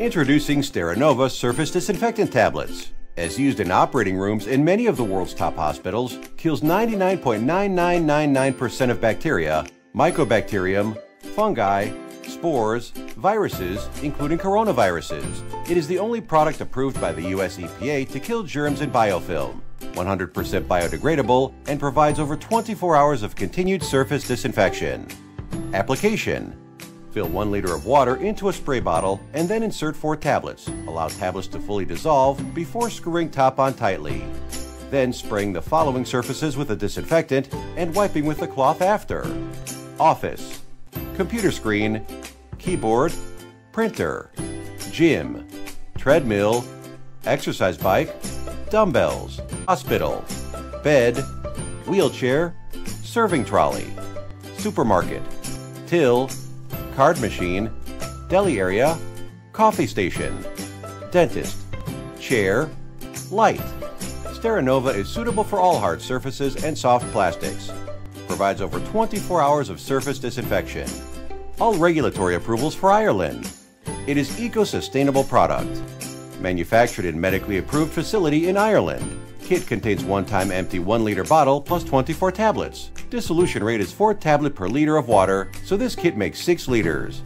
Introducing Sterinova Surface Disinfectant Tablets. As used in operating rooms in many of the world's top hospitals, kills 99.9999% of bacteria, mycobacterium, fungi, spores, viruses, including coronaviruses. It is the only product approved by the US EPA to kill germs in biofilm. 100% biodegradable and provides over 24 hours of continued surface disinfection. Application Fill 1 liter of water into a spray bottle and then insert 4 tablets. Allow tablets to fully dissolve before screwing top on tightly. Then spraying the following surfaces with a disinfectant and wiping with the cloth after. Office. Computer screen. Keyboard. Printer. Gym. Treadmill. Exercise bike. Dumbbells. Hospital. Bed. Wheelchair. Serving trolley. Supermarket. Till card machine, deli area, coffee station, dentist, chair, light. Sterinova is suitable for all hard surfaces and soft plastics. Provides over 24 hours of surface disinfection. All regulatory approvals for Ireland. It is eco-sustainable product. Manufactured in medically approved facility in Ireland. Kit contains one-time empty 1-liter bottle plus 24 tablets. Dissolution rate is 4 tablet per liter of water, so this kit makes 6 liters.